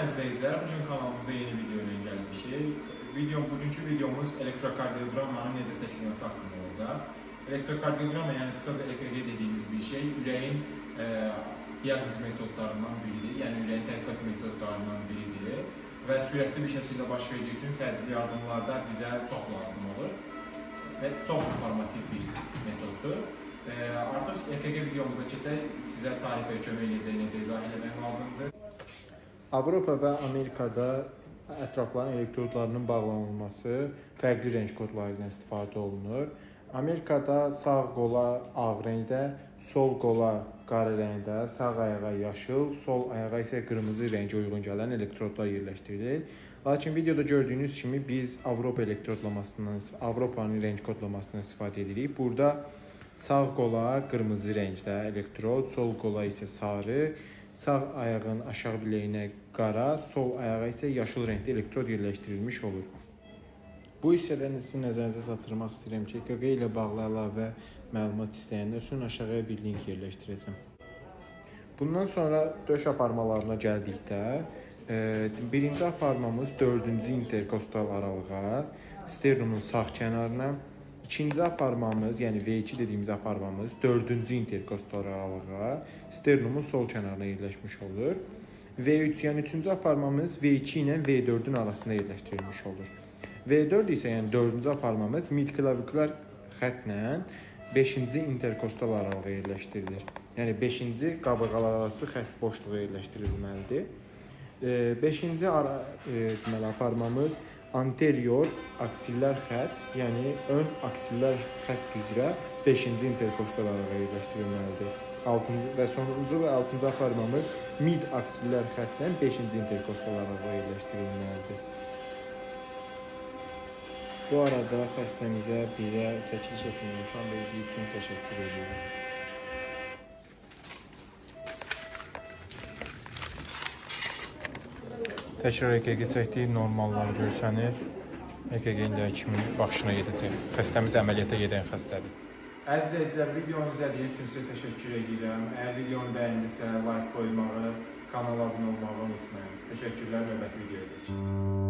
sizlərə. Bu gün kanalımıza yeni video ilə gəlmişik. Video bugünkü videomuz elektrokardioqrammanın necə çəkilməsi haqqında olacaq. Elektrokardioqramma, yəni qısaca EKG dediyimiz bir şey, ürəyin e, diaqnoz metodlarından biridir. Yəni ürəyin tədqiqat metodlarından biridir və sürətli bir şəkildə baş verdiyi üçün təcili yardımlarda bizə çox lazım olur və çox informativ bir metoddur. E, artıq EKG videomuza keçək, sizə sahibə kömək edəcək, necə izah etmək lazımdır. Avropa və Amerikada ətrafların elektrodlarının bağlanılması fərqli rəng kodları ilə istifadə olunur. Amerikada sağ qola ağ rəngdə, sol qola qara rəngdə, sağ ayağa yaşıl, sol ayağa isə qırmızı rəngə uyğun gələn elektrodlar yerləşdirilir. Lakin videoda gördüyünüz kimi biz Avropa elektrodlamasından, Avropanın rəng kodlamasından istifadə edirik. Burada sağ qola qırmızı rəngdə elektrod, sol qola isə sarı, sağ ayağın aşağı biləyinə qara, sol ayağa isə yaşıl rəngdə elektrod yerləşdirilmiş olur. Bu hissədə sizin nəzərinizə çatdırmaq istəyirəm ki, EKG ilə bağlı əlavə məlumat istəyənlər üçün aşağıya bir link yerləşdirəcəm. Bundan sonra döş aparmalarına gəldikdə, e, birinci aparmamız 4-cü interkostal aralığa, sternumun sağ kənarına, İkinci aparmamız, yəni V2 dediyimiz aparmamız 4-cü interkostal aralığa, sternumun sol kənarına yerləşmiş olur. V3, yəni 3-cü aparmamız V2 ilə V4-ün arasında yerləşdirilmiş olur. V4 isə yəni 4-cü aparmamız midklavikular xəttlə 5-ci interkostal aralığa yerləşdirilir. Yəni 5-ci qabırğalar arası xətt boşluğa yerləşdirilməlidir. 5-ci ara e, deməli aparmamız anterior aksillər xətt, yəni ön aksillər xətt üzrə 5-ci interkostal aralığa yerləşdirilməlidir. 6-cı və sonuncu və 6-cı aparmamız mid aksillər xəttlə 5-ci interkostal aralığa yerləşdirilməlidir. Bu arada xəstəmizə bizə çəkiliş etməyə imkan verdiyi üçün təşəkkür edirəm. Təkrar EKG çəkdik, normallar görsənir. EKG-nin də kimi baxışına gedəcək. Xəstəmiz əməliyyata gedən xəstədir. Əziz izləyicilər, videonu izlədiyiniz üçün sizə təşəkkür edirəm. Əgər videonu bəyəndisə, like qoymağı, kanala abunə olmağı unutmayın. Təşəkkürlər, növbəti videoda görüşək.